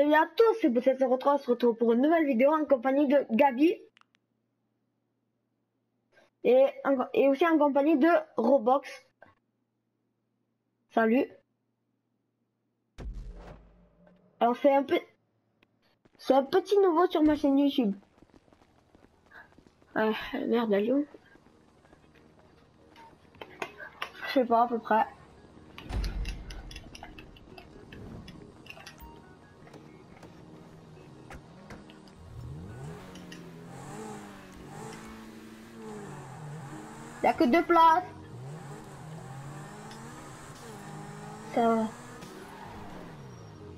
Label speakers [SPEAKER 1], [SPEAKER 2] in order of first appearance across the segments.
[SPEAKER 1] Salut à tous, c'est Boussette03, on se retrouve pour une nouvelle vidéo en compagnie de Gabi. Et, et aussi en compagnie de Roblox. Salut. Alors c'est un peu... C'est un petit nouveau sur ma chaîne YouTube. Ah, merde, où? Je sais pas, à peu près. Il a que deux places. Ça va.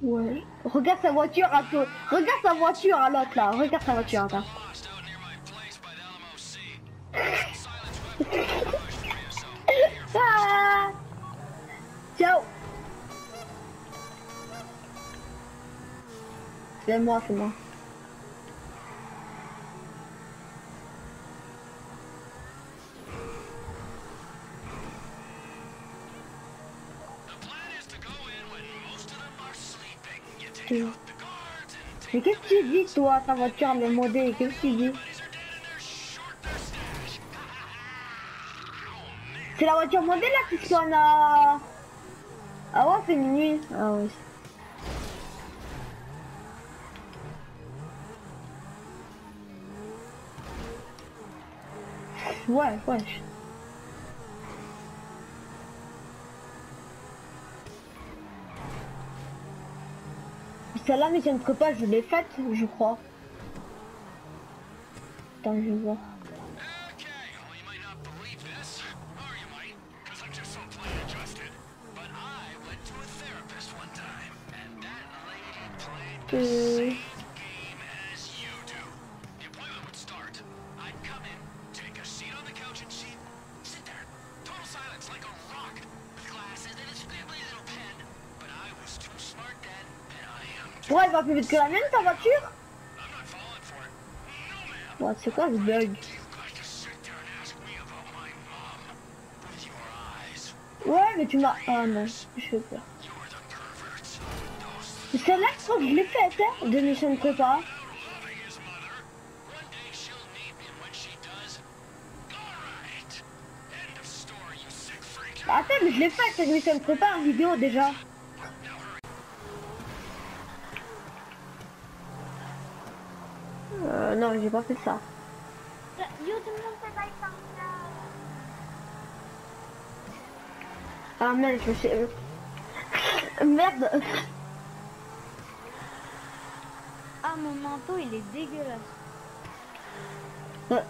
[SPEAKER 1] Ouais. Regarde sa voiture à toi. Regarde sa voiture à l'autre là. Regarde sa voiture là. Ah Ciao. C'est moi, c'est moi. Mais qu'est-ce que tu dis toi, ta voiture elle est modée, qu'est-ce que tu dis. C'est la voiture modée là qui sonne à... Ah ouais, c'est minuit. Ah ouais. Ouais, ouais. Celle-là, mais je ne peux pas, je l'ai faite, je crois. Attends, je vais voir.
[SPEAKER 2] Okay, I am too.
[SPEAKER 1] Ouais, elle va plus vite que la mienne, ta voiture. Ouais, c'est quoi ce bug. Ouais, mais tu m'as... Ah non, je fais peur. Je crois que je l'ai faite, hein, de mission prépa.
[SPEAKER 2] freak.
[SPEAKER 1] Attends, mais je l'ai faite, cette mission prépa en vidéo déjà.
[SPEAKER 2] Now hurry.
[SPEAKER 1] Euh, non, j'ai pas fait ça. Ah merde, je sais... Merde
[SPEAKER 3] Ah, mon manteau, il est dégueulasse.
[SPEAKER 1] Ouais.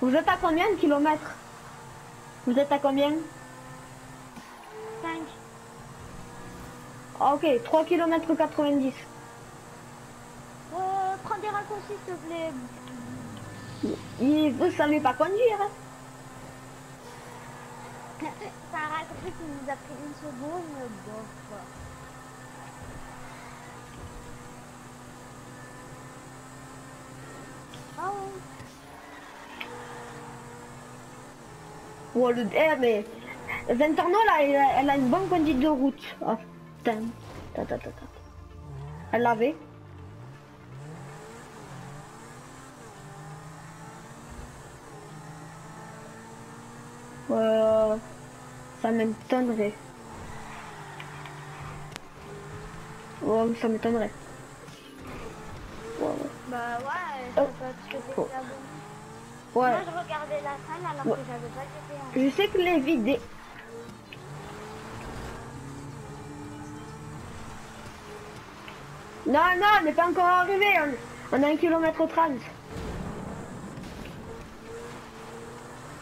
[SPEAKER 1] Vous êtes à combien de kilomètres? Vous êtes à combien
[SPEAKER 3] 5.
[SPEAKER 1] Ah ok, 3 km 90.
[SPEAKER 3] Euh, prends des raccourcis, s'il te plaît.
[SPEAKER 1] Il, vous savez pas conduire hein
[SPEAKER 3] C'est un raccourci qui nous a pris une seconde, bof. Ah ouais.
[SPEAKER 1] Ou le... Eh mais... Ventorno là, elle a, une bonne conduite de route. Oh putain. Ta, ta, ta, ta. Elle l'avait. Euh, ça m'étonnerait. Ouais, ça m'étonnerait. Ouais, ouais.
[SPEAKER 3] Bah ouais,
[SPEAKER 1] Oh.
[SPEAKER 3] être que
[SPEAKER 1] Oh. Ouais.
[SPEAKER 3] Moi, je regardais la salle alors
[SPEAKER 1] Ouais.
[SPEAKER 3] que j'avais pas en...
[SPEAKER 1] Je sais que les vidéos... Non, non, on n'est pas encore arrivé. On, on a un kilomètre 30.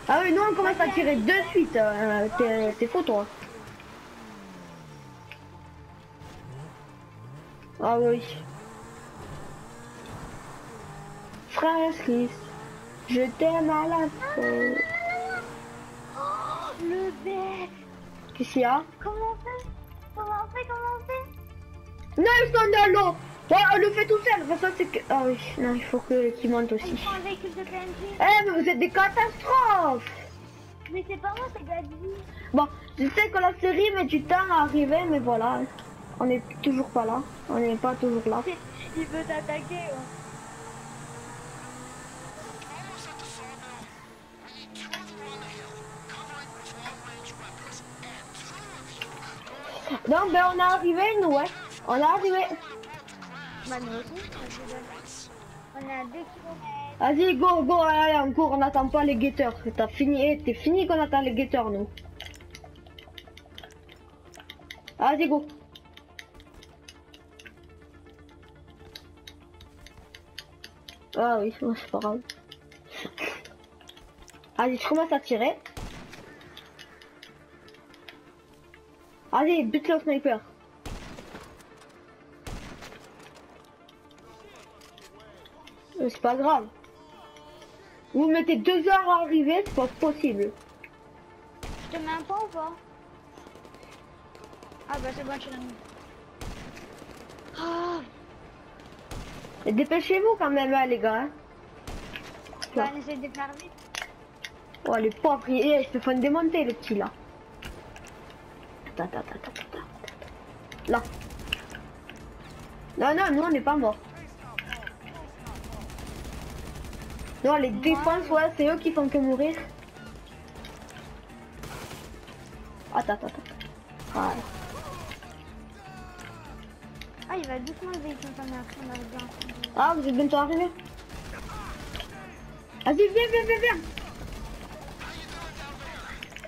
[SPEAKER 1] Ah oui, nous on commence à tirer de suite. euh, T'es faux toi. Ah oui. Frère Christ, je t'aime à la fois.
[SPEAKER 3] Oh, le bête
[SPEAKER 1] Qu'est-ce qu'il y a?
[SPEAKER 3] Comment on fait? Comment on fait? Comment on fait?
[SPEAKER 1] Non, ils sont dans l'eau. Ouais, on le fait tout seul. Parce que c'est que... Ah oui, non, il faut que qu'il monte aussi. Eh, mais vous êtes des catastrophes
[SPEAKER 3] Mais c'est pas moi, c'est Gadzi.
[SPEAKER 1] Bon, je sais que la série met du temps à arriver, mais voilà. On n'est toujours pas là. On n'est pas toujours là.
[SPEAKER 3] Il veut t'attaquer. ouais.
[SPEAKER 2] Going
[SPEAKER 1] Non, ben on est arrivé, nous, ouais. On est arrivé.
[SPEAKER 3] Nous aussi. On est à 2 km.
[SPEAKER 1] Vas-y, go, go, allez, on on n'attend pas les guetteurs. T'as fini, eh, t'es fini qu'on attend les guetteurs, nous. Vas-y, go. Ah oui, c'est pas grave. Allez, je commence à tirer. Allez, bute le sniper. C'est pas grave. Vous mettez deux heures à arriver, c'est pas possible.
[SPEAKER 3] Je te mets un point ou pas? Ah bah c'est bon, tu l'as mis.
[SPEAKER 1] Et Dépêchez-vous quand même, hein, les gars.
[SPEAKER 3] bah, on essaie de faire vite.
[SPEAKER 1] Oh, les pauvres, ils eh, se font démonter, les petits, là. Ta, ta, ta, ta. Là. Non, non, nous, on n'est pas morts. Non, les défenses, ouais, c'est eux qui font que mourir. Attends, attends, attends. Voilà.
[SPEAKER 3] Ah, il va doucement le véhicule, ça m'a appris, on arrive bien.
[SPEAKER 1] Ah, vous êtes bientôt arrivé Vas-y, viens, viens, viens, viens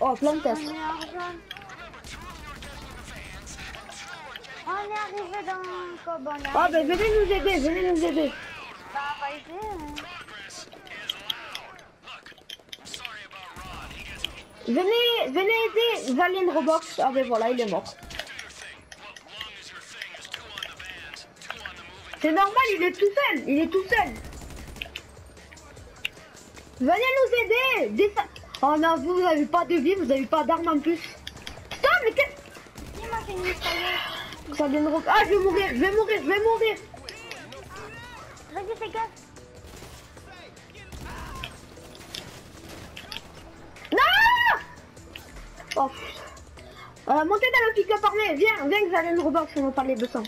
[SPEAKER 1] Oh, plein de tests.
[SPEAKER 3] On est arrivé dans le cob,
[SPEAKER 1] Ah, ben venez nous aider, venez nous aider.
[SPEAKER 3] Bah, va essayer. hein.
[SPEAKER 1] Venez, venez aider Valien Robox. Ah, ben voilà, il est mort. C'est normal, il est tout seul, il est tout seul. Venez nous aider Descend- Oh non, vous, avez pas de vie, vous avez pas d'armes en plus. Putain, mais qu'est-ce... Ça vient de Ah, je vais mourir, je vais mourir, je vais mourir.
[SPEAKER 3] Vas-y.
[SPEAKER 1] Oh. Euh, montez dans le pick-up armé, viens, viens que Valien Robox, on va parler de ça.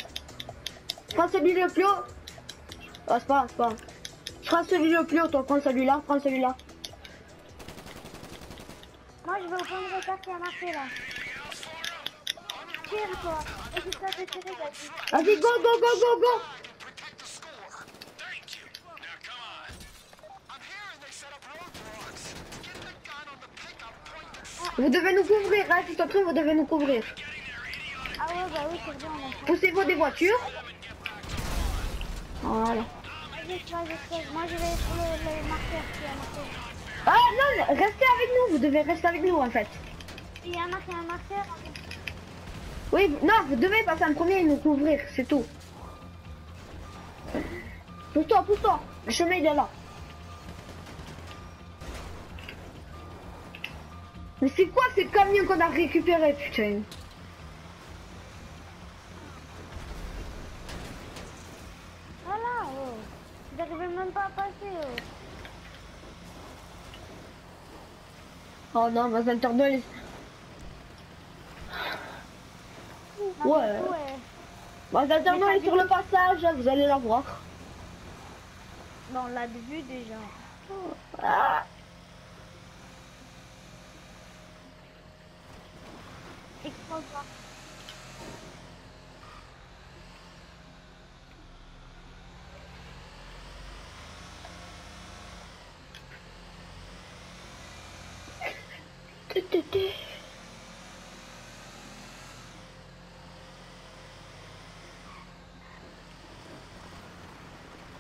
[SPEAKER 1] Prends celui le plus haut. Oh, c'est pas c'est pas. Prends celui le plus haut, toi, prends celui-là, prends celui-là.
[SPEAKER 3] Moi, je vais point de retard qui a marqué là. Tire, toi. De tirer, Gadzi.
[SPEAKER 1] Vas-y, go, go, go, go, go. Vous devez nous couvrir, hein, c'est truc, vous devez nous couvrir.
[SPEAKER 3] Ah ouais, bah oui, c'est bon.
[SPEAKER 1] Poussez-vous des voitures. Voilà.
[SPEAKER 3] Moi, je vais sur le, marqueur qui a marqué.
[SPEAKER 1] Ah non, restez avec nous, vous devez rester avec nous en fait.
[SPEAKER 3] Il y a un marqueur.
[SPEAKER 1] Oui, non, vous devez passer en premier et nous couvrir, c'est tout. Pousse-toi, pousse-toi, le chemin il est là. Mais c'est quoi ces camions qu'on a récupérés, putain
[SPEAKER 3] Voilà, oh. J'arrivais même pas à passer, oh.
[SPEAKER 1] Oh non, est...
[SPEAKER 3] Non,
[SPEAKER 1] Ouais.
[SPEAKER 3] ouais.
[SPEAKER 1] Internal est sur le passage, vous allez la voir.
[SPEAKER 3] Bon, on l'a vu déjà.
[SPEAKER 1] Ah. Tu.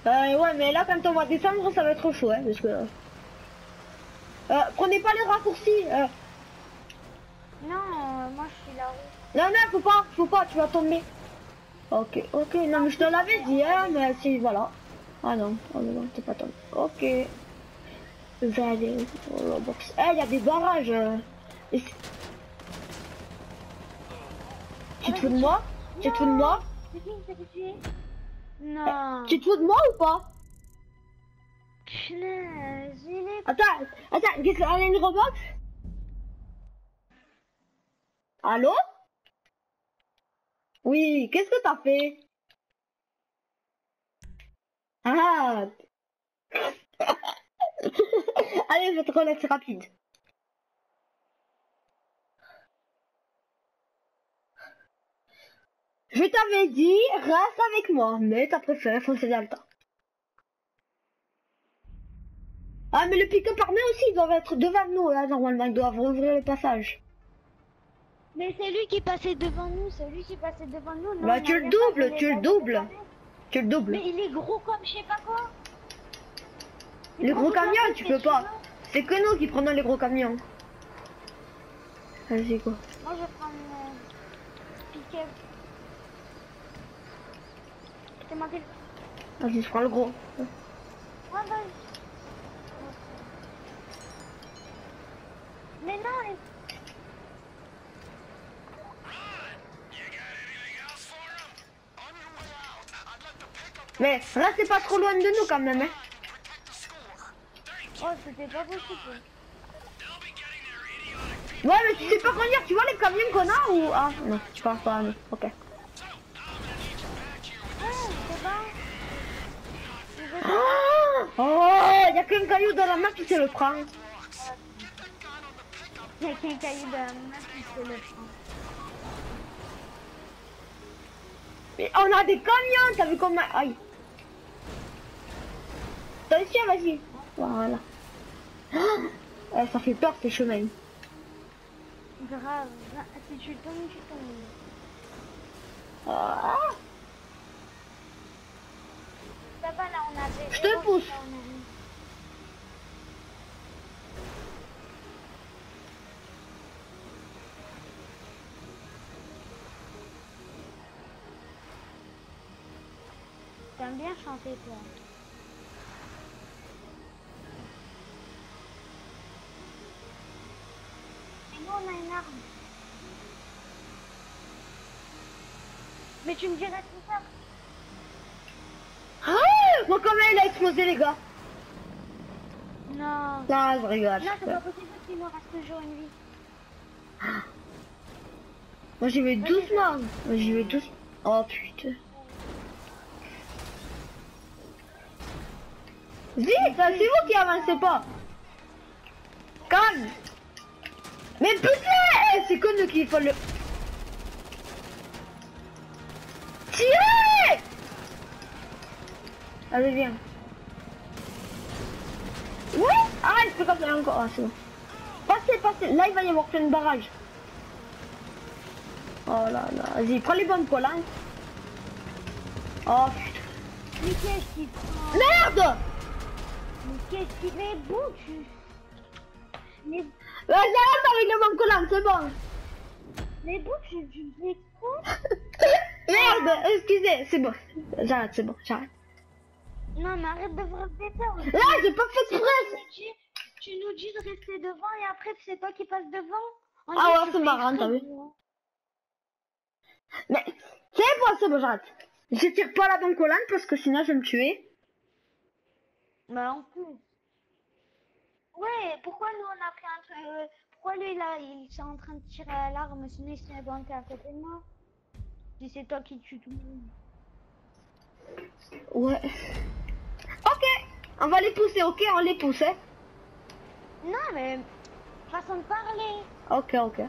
[SPEAKER 1] Euh, ouais, mais là, quand on va descendre, ça va être chaud, hein, parce que... Euh, prenez pas les raccourcis. euh.
[SPEAKER 3] Non, moi je suis là-haut.
[SPEAKER 1] Non, non, faut pas, faut pas, tu vas tomber. Ok, ok, non, mais je te l'avais dit, hein, mais si, voilà. Ah non, oh non, t'es pas tombé. Ok. Vous allez au box. Eh, il y a des barrages. euh. Tu te fous de moi? Tu te fous de moi?
[SPEAKER 3] Non.
[SPEAKER 1] Tu te fous de moi ou pas? Attends, attends, qu'est-ce qu'elle a une Roblox Allô? Oui, qu'est-ce que t'as fait? Ah Allez, je vais te relaxer rapide. Je t'avais dit, reste avec moi, mais t'as préféré foncer dans le temps. Ah, mais le pick-up armé aussi, ils doivent être devant nous, là, normalement, ils doivent ouvrir le passage.
[SPEAKER 3] Mais c'est lui qui passait devant nous, c'est lui qui passait devant nous. non,
[SPEAKER 1] Bah, tu le doubles, tu le doubles.
[SPEAKER 3] les
[SPEAKER 1] Tu le doubles.
[SPEAKER 3] Mais il est gros comme je sais pas quoi.
[SPEAKER 1] Les gros camions, tu peux pas. C'est que nous qui prenons les gros camions. Vas-y, quoi.
[SPEAKER 3] Moi je vais prendre pick-up. C'est moi qui le.
[SPEAKER 1] Vas-y, je prends le gros.
[SPEAKER 3] Ouais, vas-y. Mais non,
[SPEAKER 1] Mais restez pas trop loin de nous quand même, hein.
[SPEAKER 3] oh c'était pas possible.
[SPEAKER 1] Ouais, mais tu sais pas conduire, tu vois les camions qu'on a ou... Ah, non, tu parles pas à nous. Ok.
[SPEAKER 3] C'est veux pas.
[SPEAKER 1] Oh, oh y a qu'un caillou dans la main qui se le prend.
[SPEAKER 3] Il y a qu'un caillou de la main qui se le prend.
[SPEAKER 1] Mais on a des camions, t'as vu comment... Aïe. Attention, vas-y. Voilà. Eh, ça fait peur ces chemins.
[SPEAKER 3] Grave. Non, Si tu tombes, tu tombes.
[SPEAKER 1] Ah.
[SPEAKER 3] Ça va là, on avait.
[SPEAKER 1] Je te pousse.
[SPEAKER 3] Là, on avait- T'aimes bien chanter toi Et nous on a une arme. Mais tu me dirais tout ça
[SPEAKER 1] Ah, Mon camion il a explosé les gars.
[SPEAKER 3] Non.
[SPEAKER 1] Non, je rigole.
[SPEAKER 3] Non, c'est pas possible qu'il nous reste toujours une vie.
[SPEAKER 1] Moi j'y vais doucement. Moi j'y vais doucement. Oh putain. Vite, c'est vous qui avancez pas. Calme. Mais putain, eh, c'est nous qu'il faut le... Tirez Allez, viens. Ouais Ah, je peux pas faire encore. Ah, c'est bon. Passez, passez. Là, il va y avoir plein de barrages. Oh là là. Vas-y, prends les bonnes collantes. Oh putain.
[SPEAKER 3] Mais qu'est-ce qu'il prend
[SPEAKER 1] Merde
[SPEAKER 3] Mais qu'est-ce qu'il est beau, tu... Mais,
[SPEAKER 1] Vas-y, arrête avec bonnes collantes, c'est bon.
[SPEAKER 3] mais tu, tu fais quoi
[SPEAKER 1] Merde, excusez, c'est bon. J'arrête, c'est bon, j'arrête.
[SPEAKER 3] Non, mais arrête de des peurs.
[SPEAKER 1] Là, j'ai pas fait
[SPEAKER 3] Tu
[SPEAKER 1] exprès.
[SPEAKER 3] dis- Tu nous dis de rester devant et après c'est toi qui passes devant.
[SPEAKER 1] Ah ouais, c'est
[SPEAKER 3] tu
[SPEAKER 1] marrant, t'as vu. Mais c'est bon, c'est bon, j'arrête. Je tire pas la bonne collante parce que sinon je vais me tuer.
[SPEAKER 3] Bah en plus. Ouais, pourquoi nous on a pris un truc euh, Pourquoi lui là il est en train de tirer à l'arme sinon il serait banqué à côté de moi Si c'est toi qui tue tout le monde.
[SPEAKER 1] Ouais. Ok, on va les pousser, ok, on les pousse. hein.
[SPEAKER 3] Non mais façon de parler.
[SPEAKER 1] Ok, ok.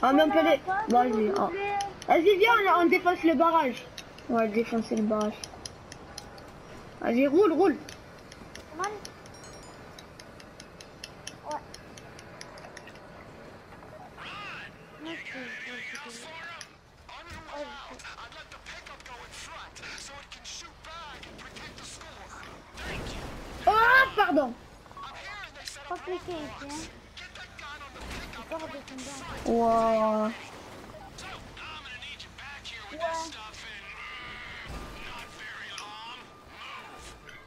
[SPEAKER 1] Ah, mais on peut les... Vas-y. Vas-y, viens, on, on défonce le barrage. On va défoncer le barrage. Vas-y, roule, roule. Oh, pardon.
[SPEAKER 3] Compliqué hein.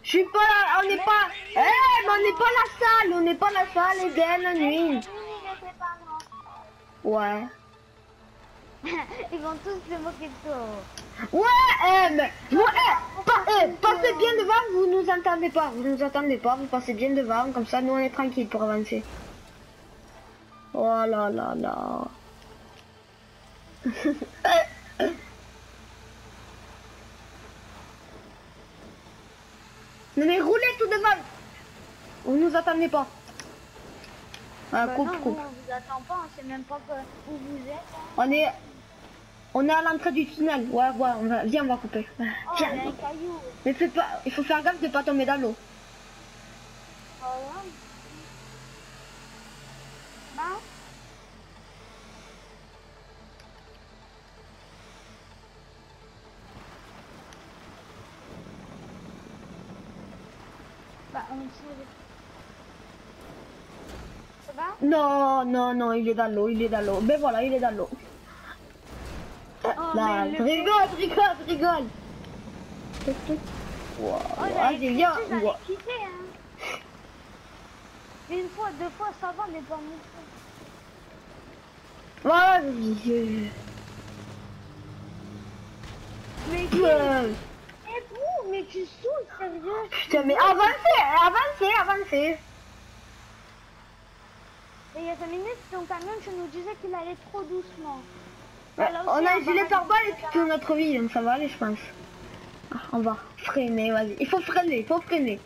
[SPEAKER 1] Je suis pas là, on n'est pas... Eh, mais on n'est pas la salle, on n'est pas la salle, Eden, la nuit. Ouais.
[SPEAKER 3] Ils vont tous se moquer de toi.
[SPEAKER 1] Ouais, eh, mais, moi, eh, pa- eh, passez bien devant, vous nous entendez pas, vous nous entendez pas, vous passez bien devant, comme ça nous on est tranquille pour avancer. Oh là là là. mais roulez tout devant. Vous nous attendez pas. Ah,
[SPEAKER 3] Bah
[SPEAKER 1] coupe,
[SPEAKER 3] non,
[SPEAKER 1] coupe.
[SPEAKER 3] nous, on vous attend pas, on sait même pas où vous êtes. hein.
[SPEAKER 1] On est, on est à l'entrée du tunnel. Ouais, ouais, on va, viens, on va couper.
[SPEAKER 3] Oh,
[SPEAKER 1] Viens.
[SPEAKER 3] a un caillou.
[SPEAKER 1] Mais fais pas, il faut faire gaffe de pas tomber dans l'eau.
[SPEAKER 3] Oh, ouais. Bah, Ça va?
[SPEAKER 1] Non, non, non, il est dans l'eau, il est dans l'eau. Ben voilà, il est dans l'eau.
[SPEAKER 3] Oh,
[SPEAKER 1] Là,
[SPEAKER 3] mais
[SPEAKER 1] je
[SPEAKER 3] le-
[SPEAKER 1] rigole, rigole, rigole. Wow,
[SPEAKER 3] Oh, que j'allais
[SPEAKER 1] Ouais.
[SPEAKER 3] quitter, hein. Une fois, deux fois, ça va, mais pas.
[SPEAKER 1] Vas-y, je-
[SPEAKER 3] Mais vous, mais tu saoules, sérieux
[SPEAKER 1] Putain, mais avancez, avancez, avancez.
[SPEAKER 3] Et il y a 5 minutes, ton camion, tu nous disais qu'il allait trop doucement.
[SPEAKER 1] Ouais,
[SPEAKER 3] aussi,
[SPEAKER 1] on a un gilet pare-balles et toute notre vie, donc ça va aller, je pense. Ah, on va freiner, vas-y. Il faut freiner, il faut freiner.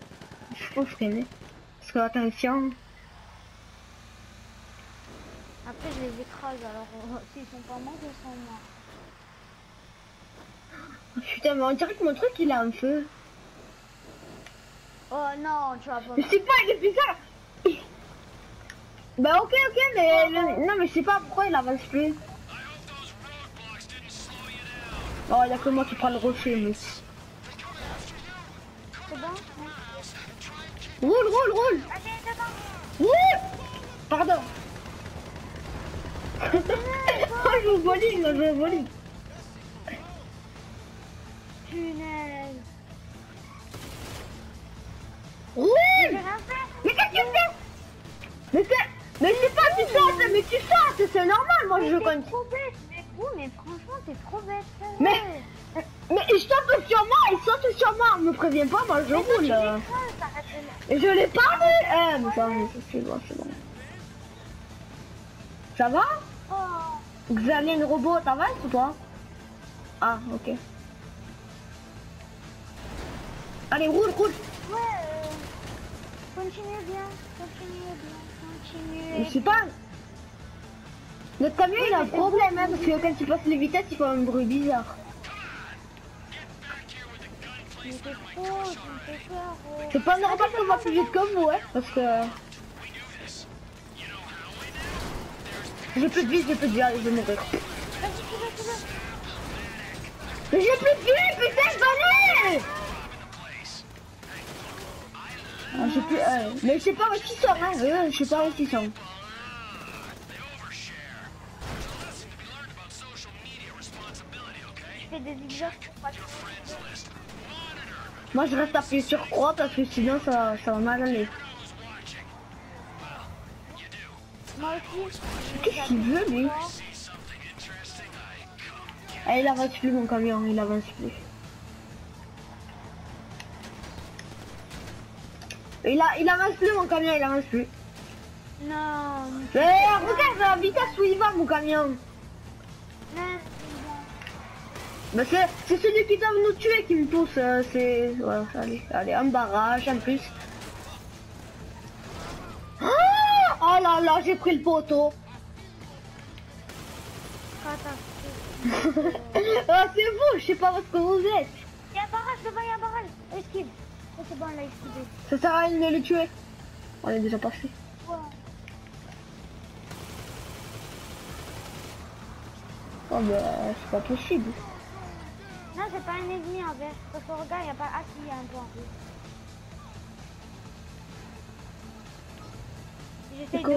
[SPEAKER 1] Il faut freiner. Parce que, attention.
[SPEAKER 3] Après, je les écrase, alors euh, s'ils sont pas morts, ils sont morts.
[SPEAKER 1] Putain, mais on dirait que mon truc, il a un feu.
[SPEAKER 3] Oh non, tu vas pas.
[SPEAKER 1] Je sais pas, il est bizarre? Bah ok, ok, mais le- non, mais je sais pas pourquoi il avance plus. Oh, il y a que moi qui prends le rocher, mais.
[SPEAKER 3] C'est bon
[SPEAKER 1] Roule, roule, roule. Roule Pardon. oh, je vous volis, je vous volis.
[SPEAKER 3] Fait
[SPEAKER 1] Mais qu'est-ce que tu fais Mais c'est... Mais je sais pas, tu sautes, mais tu sautes, c'est normal, moi je compte.
[SPEAKER 3] trop bête, mais vous, mais franchement, t'es trop bête.
[SPEAKER 1] Mais- Mais il saute sur moi, il saute sur moi, me préviens pas, moi je
[SPEAKER 3] Mais toi, tu
[SPEAKER 1] roule.
[SPEAKER 3] de-
[SPEAKER 1] Et je l'ai pas vu Eh, mais ça, c'est bon, c'est bon. Ça va
[SPEAKER 3] Oh,
[SPEAKER 1] Xalien robot, t'avances ou pas? Ah, ok. Allez, roule, roule
[SPEAKER 3] ouais, euh, continuez bien, continuez bien, continuez
[SPEAKER 1] Je sais pas. Notre camion, il a un problème, hein, parce que quand tu passes les vitesses, il fait un bruit bizarre. C'est pas normal qu'on va plus vite que vous, hein, parce que... J'ai plus de vie, j'ai plus de vie, allez, je vais mourir.
[SPEAKER 3] Vas-y, tu veux, tu veux.
[SPEAKER 1] Mais j'ai plus de vie, putain, venez ah, plus... euh, mais je sais pas où ils sont, hein, eux, je sais pas où ils sont.
[SPEAKER 3] Je
[SPEAKER 1] Moi, je reste appuyé sur croix, parce que sinon, ça, ça va mal aller. Qu'est-ce qu'il veut, lui? Ah, il avance plus, mon camion, il avance plus. Il, a, il avance plus, mon camion, il avance plus.
[SPEAKER 3] Non,
[SPEAKER 1] Mais regarde la vitesse où il va, mon camion.
[SPEAKER 3] non, c'est
[SPEAKER 1] Bah, c'est celui qui doit nous tuer qui me pousse. euh, c'est... Voilà, allez, allez, un barrage, en plus. Oh, oh là là, j'ai pris le poteau. ah, c'est vous, je sais pas où est-ce que vous êtes.
[SPEAKER 3] Il y a un barrage devant, il y a un barrage. Esquive. C'est bon.
[SPEAKER 1] Ça sert à rien de le tuer. On est déjà passé.
[SPEAKER 3] Ouais.
[SPEAKER 1] Oh bah, c'est pas possible.
[SPEAKER 3] Non, c'est pas un ennemi en vert. Parce que regarde, il y a pas. Ah, si, il y a un point en. J'essaie de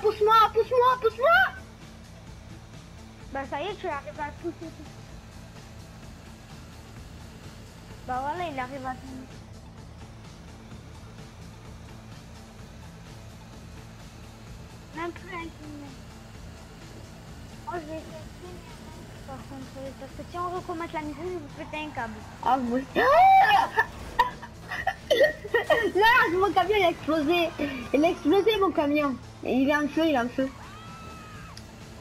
[SPEAKER 1] Pousse-moi, pousse-moi, pousse-moi,
[SPEAKER 3] Bah, ça y est, tu arrives à pousser. Bah voilà, il arrive à finir. Même plus un. Oh, je vais hein, par contre, parce que si on recommence la mission, je vous péter un câble.
[SPEAKER 1] Ah. Ah Là, mon camion il a explosé. Il a explosé mon camion. Et il est en feu, il est en feu.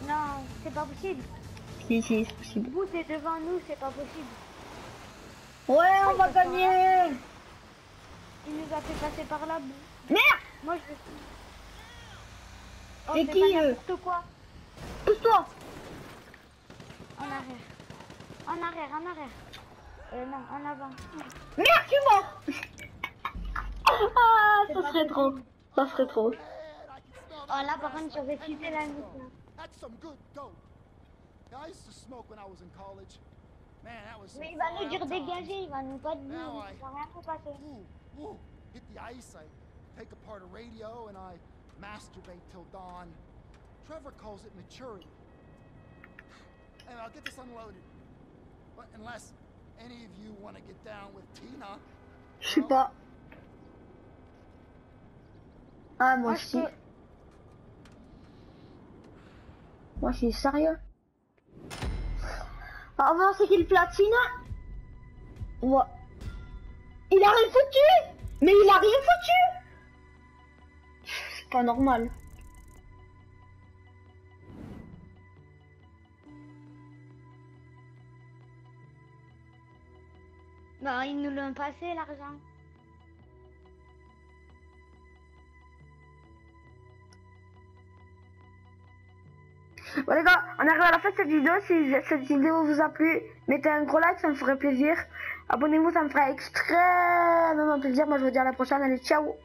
[SPEAKER 3] Non, c'est pas possible.
[SPEAKER 1] Si, si, c'est possible.
[SPEAKER 3] Vous, c'est devant nous, c'est pas possible.
[SPEAKER 1] Ouais, on va gagner.
[SPEAKER 3] Il nous a fait passer par là.
[SPEAKER 1] Merde
[SPEAKER 3] Moi, je. Oh,
[SPEAKER 1] C'est
[SPEAKER 3] c'est
[SPEAKER 1] qui,
[SPEAKER 3] n'importe quoi.
[SPEAKER 1] Pousse-toi.
[SPEAKER 3] En arrière. En arrière, en arrière. Euh, non, en avant.
[SPEAKER 1] Merde, suis mort. Ah, ça serait trop. Ça serait trop.
[SPEAKER 3] Oh, là, par contre, j'avais quitté la mission.
[SPEAKER 4] That's some good dope. I used to smoke when I was in college. Man, that was some
[SPEAKER 3] Mais il va nous dire dégager, il va nous pas dire. Il va rien se passer.
[SPEAKER 4] Ooh, ooh, hit the ice. I take apart a radio and I masturbate till dawn. Trevor calls it maturity. Anyway, I'll get this unloaded. But unless any of you want to get down with Tina,
[SPEAKER 1] Je sais pas. Ah, moi aussi.
[SPEAKER 3] peux-
[SPEAKER 1] Moi, je suis sérieux. Ah, va voir c'est qui le platine. Ouais. Il a rien foutu Mais il a rien foutu C'est pas normal.
[SPEAKER 3] Bah, ils nous l'ont passé, l'argent.
[SPEAKER 1] Bon les on arrive à la fin de cette vidéo. Si cette vidéo vous a plu, mettez un gros like, ça me ferait plaisir. Abonnez-vous, ça me ferait extrêmement plaisir. Moi je vous dis à la prochaine. Allez, ciao